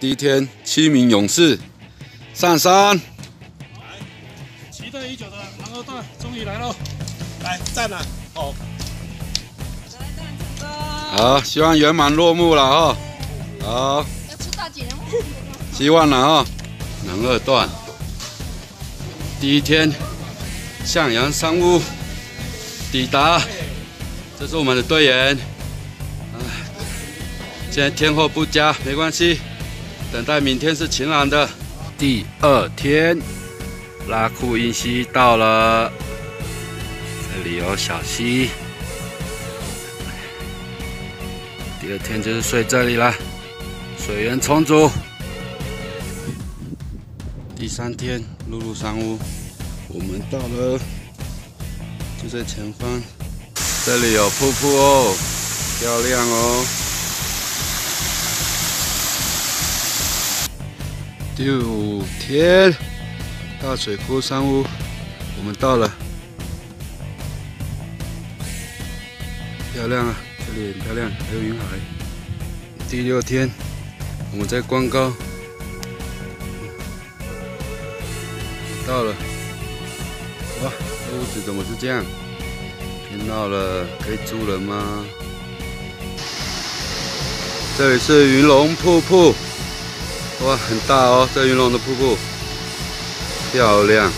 第一天，七名勇士上山。期待已久的狼二段终于来喽！来站了，好。好，希望圆满落幕了哈。好。要出大节目。希望了哈。狼二段第一天，向阳山屋抵达。这是我们的队员。哎，现在天候不佳，没关系。等待明天是晴朗的。第二天，拉库因溪到了，这里有小溪。第二天就是睡这里了，水源充足。第三天，露露山屋，我们到了，就在前方，这里有瀑布哦，漂亮哦。第五天，大水库山屋，我们到了，漂亮啊，这里很漂亮，还有云海。第六天，我们在光高，到了，哇，这屋子怎么是这样？天闹了，可以住人吗？这里是云龙瀑布。哇，很大哦，这云龙的瀑布漂亮。